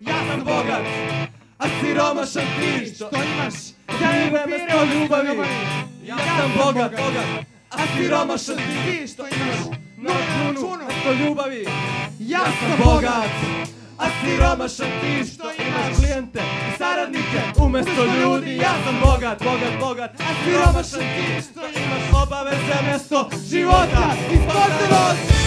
Ja sam bogat, a siromašan ti što imaš? Krive mesto ljubavi. Ja sam bogat, bogat, a siromašan ti što imaš? Na računu mesto ljubavi. Ja sam bogat, a siromašan ti što imaš? klijente i saradnike. Umjesto ljudi Ja sam bogat, bogat, bogat, a siromašan ti što imaš obaveze mjesto života. I sportivost